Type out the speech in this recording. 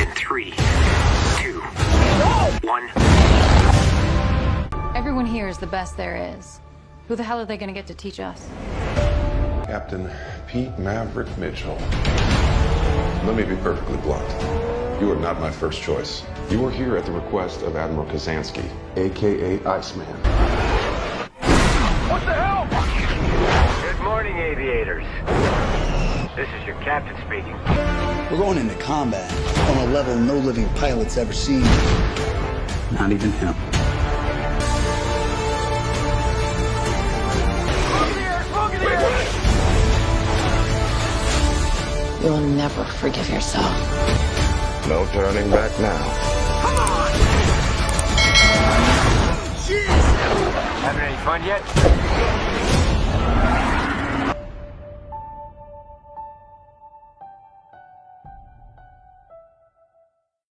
In three, two, one. Everyone here is the best there is. Who the hell are they gonna get to teach us? Captain Pete Maverick Mitchell. Let me be perfectly blunt. You are not my first choice. You are here at the request of Admiral Kazansky, aka Iceman. Good morning, aviators. This is your captain speaking. We're going into combat on a level no living pilot's ever seen. Not even him. You'll never forgive yourself. No turning back now. Come on! Jeez. Having any fun yet?